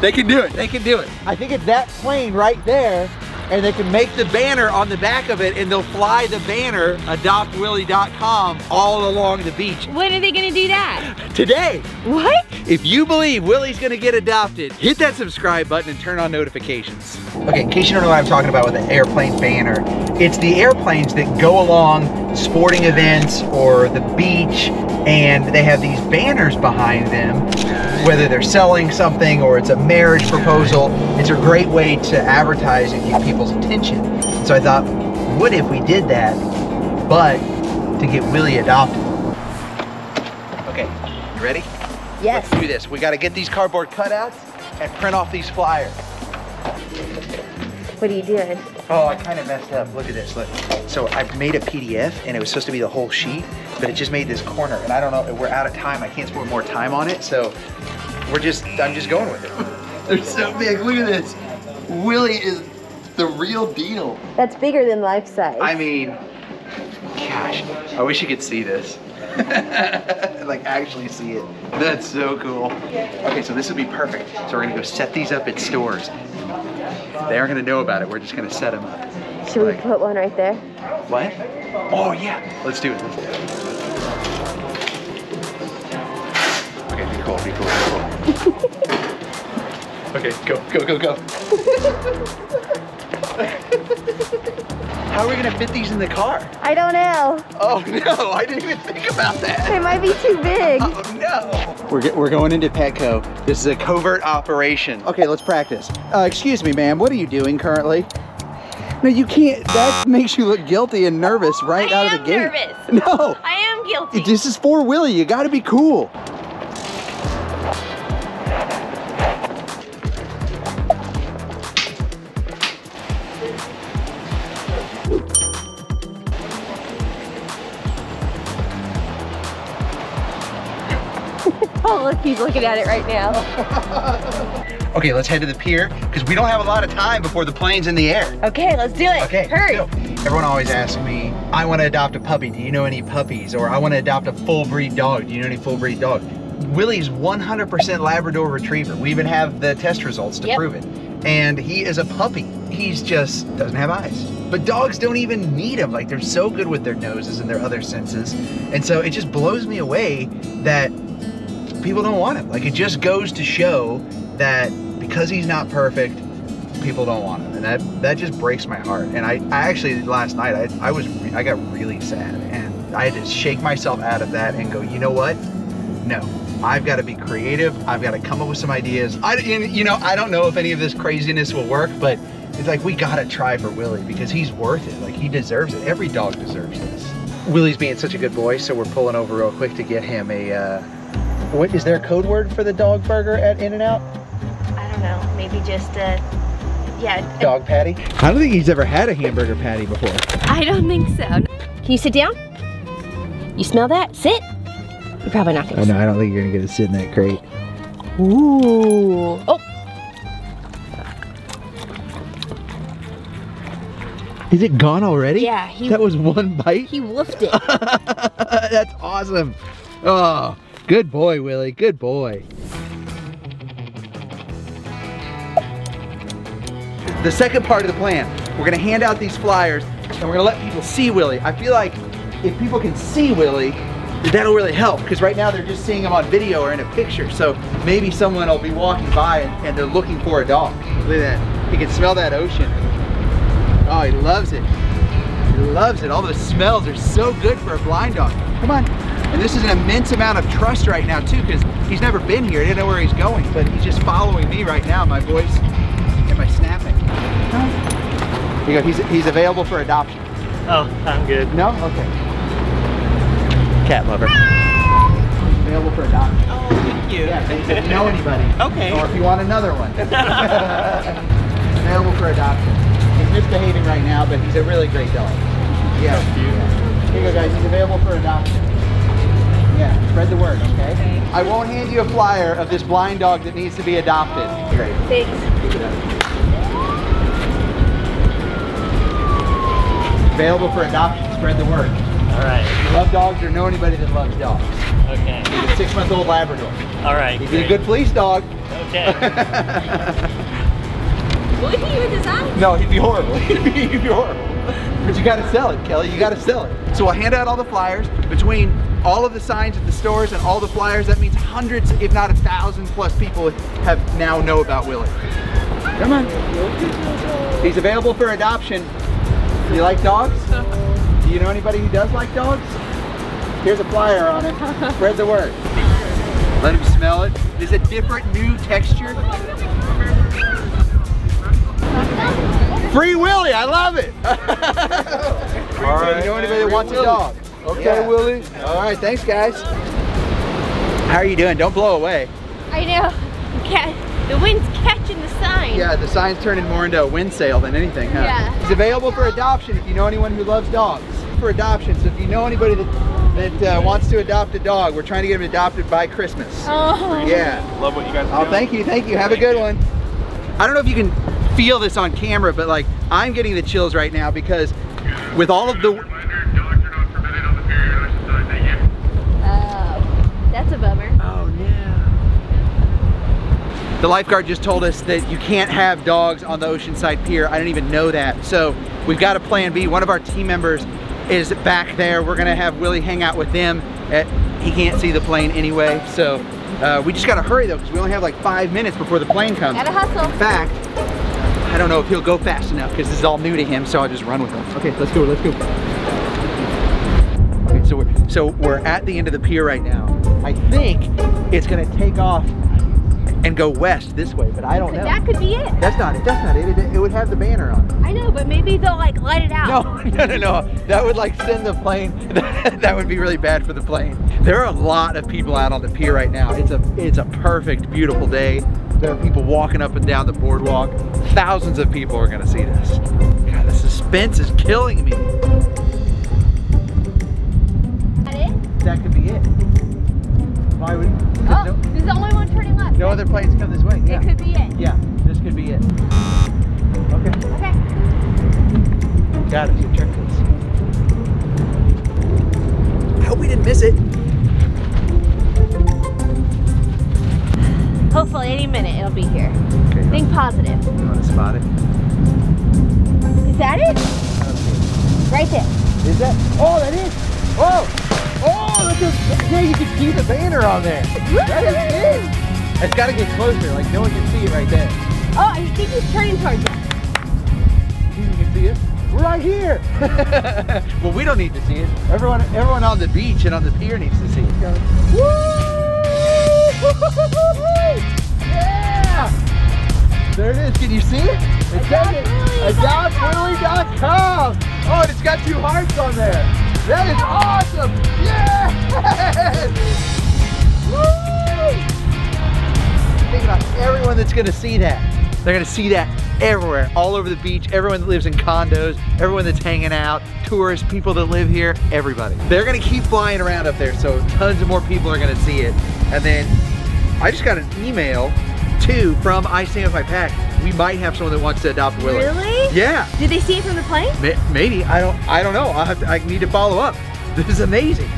They can do it, they can do it. I think it's that plane right there and they can make the banner on the back of it and they'll fly the banner, adoptwillie.com, all along the beach. When are they gonna do that? Today. What? If you believe Willie's gonna get adopted, hit that subscribe button and turn on notifications. Okay, in case you don't know what I'm talking about with the airplane banner, it's the airplanes that go along sporting events or the beach and they have these banners behind them, whether they're selling something or it's a marriage proposal. It's a great way to advertise and get people's attention. So I thought, what if we did that, but to get Willie adopted? Okay, you ready? Yes. Let's do this. We got to get these cardboard cutouts and print off these flyers. What are you doing? Oh, I kind of messed up. Look at this. Look. So I've made a PDF and it was supposed to be the whole sheet, but it just made this corner. And I don't know, we're out of time. I can't spend more time on it. So we're just, I'm just going with it. They're so big. Look at this. Willie is the real deal. That's bigger than life size. I mean, gosh, I wish you could see this. like actually see it. That's so cool. Okay, so this would be perfect. So we're gonna go set these up at stores. They aren't gonna know about it. We're just gonna set them up. Should we put one right there? What? Oh yeah. Let's do it. Let's do it. Okay, go, go, go, go. How are we gonna fit these in the car? I don't know. Oh no, I didn't even think about that. They might be too big. Oh no! We're, get, we're going into Petco. This is a covert operation. Okay, let's practice. Uh, excuse me, ma'am. What are you doing currently? No, you can't. That makes you look guilty and nervous right I out of the gate. I am nervous. No, I am guilty. this is for Willie. You got to be cool. Oh, look, he's looking at it right now. Okay, let's head to the pier because we don't have a lot of time before the plane's in the air. Okay, let's do it. Okay, Hurry. Everyone always asks me, I want to adopt a puppy. Do you know any puppies? Or I want to adopt a full breed dog. Do you know any full breed dog? Willie's 100% Labrador Retriever. We even have the test results to Yep. prove it. And he is a puppy. He's just doesn't have eyes. But dogs don't even need them. Like they're so good with their noses and their other senses. And so it just blows me away that people don't want him. Like it just goes to show that because he's not perfect, people don't want him, and that that just breaks my heart. And I, I actually last night I, I was I got really sad, and I had to shake myself out of that and go, you know what? No, I've got to be creative. I've got to come up with some ideas. I and, you know I don't know if any of this craziness will work, but it's like we gotta try for Willie because he's worth it. Like he deserves it. Every dog deserves this. Willie's being such a good boy, so we're pulling over real quick to get him a. Uh, what is there a code word for the dog burger at In and Out? I don't know. Maybe just a, yeah. Dog patty? I don't think he's ever had a hamburger patty before. I don't think so. Can you sit down? You smell that? Sit. You're probably not gonna. Oh no, I don't think you're gonna get to sit in that crate. sit. Ooh. Oh. Is it gone already? Yeah. He That was one bite? he woofed it. That's awesome. Oh, good boy, Willie. Good boy. The second part of the plan, we're gonna hand out these flyers and we're gonna let people see Willie. I feel like if people can see Willie, that'll really help because right now they're just seeing him on video or in a picture. So maybe someone will be walking by and, and they're looking for a dog. Look at that. He can smell that ocean. Oh, he loves it. He loves it. All the smells are so good for a blind dog. Come on. And this is an immense amount of trust right now too, because he's never been here. He didn't know where he's going, but he's just following me right now, my voice and my snapping. Here you go. He's, he's available for adoption. Oh, I'm good. No? Okay. Cat lover. He's available for adoption. Oh, thank you. Yeah, if you know anybody. Okay. Or if you want another one. available for adoption. He's misbehaving right now, but he's a really great dog. Yeah. So cute. yeah. Here you go, guys. He's available for adoption. Yeah, spread the word, okay? I won't hand you a flyer of this blind dog that needs to be adopted. Great. Thanks. Keep it up. Available for adoption. Spread the word. All right. If you love dogs or know anybody that loves dogs. Okay. He's a six-month-old Labrador. All right. He'd be a good police dog. Okay. Will he with his eyes? No, he'd be horrible. he'd, be, he'd be horrible. But you gotta sell it, Kelly. You gotta sell it. So I'll hand out all the flyers between all of the signs at the stores and all the flyers. That means hundreds, if not a thousand plus people have now know about Willie. Come on. He's available for adoption. Do you like dogs? Do you know anybody who does like dogs? Here's a flyer on it. Spread the word. Let him smell it. There's a different new texture. Free Willie, I love it. All right. Do You know anybody that wants a dog? Okay, Willie. All right, thanks, guys. How are you doing? Don't blow away. I know. Cat, the wind's catching the sign. Yeah, the sign's turning more into a wind sail than anything, huh? Yeah. It's available for adoption if you know anyone who loves dogs. For adoption, so if you know anybody that, that uh, wants to adopt a dog, we're trying to get him adopted by Christmas. Oh. Yeah. Love what you guys Oh, thank you, thank you. Have a good one. I don't know if you can feel this on camera, but like I'm getting the chills right now because with all of the Oh, that's a bummer. Oh no. The lifeguard just told us that you can't have dogs on the Oceanside Pier. I didn't even know that. So we've got a plan B. One of our team members is back there. We're gonna have Willie hang out with them. Uh, he can't see the plane anyway. So uh, we just gotta hurry though because we only have like five minutes before the plane comes. Gotta hustle. In fact, I don't know if he'll go fast enough because this is all new to him, so I'll just run with him. Okay, let's go, let's go. Okay, so we're, so we're at the end of the pier right now. I think it's gonna take off and go west this way, but I don't know. That could be it. That's not it, that's not it. It, it would have the banner on it. I know, but maybe they'll like light it out. No, no, no, no. That would like send the plane. that would be really bad for the plane. There are a lot of people out on the pier right now. It's a it's a perfect, beautiful day. There are people walking up and down the boardwalk. Thousands of people are gonna see this. God, the suspense is killing me. It'll be here. Okay. Think positive. You want to spot it? Is that it? Right there. Is that? Oh, that is. Oh, oh, look at, yeah, you can see the banner on there. That is big. It's got to get closer. Like no one can see it right there. Oh, I think he's turning towards it. You can see it. Right here. well, we don't need to see it. Everyone, everyone on the beach and on the pier needs to see it. There it is. Can you see it? It says it. AdoptWillie.com. Oh, and it's got two hearts on there. That is awesome. Yes! Woo! Think about everyone that's gonna see that. They're gonna see that everywhere, all over the beach, everyone that lives in condos, everyone that's hanging out, tourists, people that live here, everybody. They're gonna keep flying around up there, so tons of more people are gonna see it. And then I just got an email too from I Stand With My Pack. We might have someone that wants to adopt Willie. Really? Yeah. Did they see it from the plane? May- Maybe I don't. I don't know. I have to, I need to follow up. This is amazing.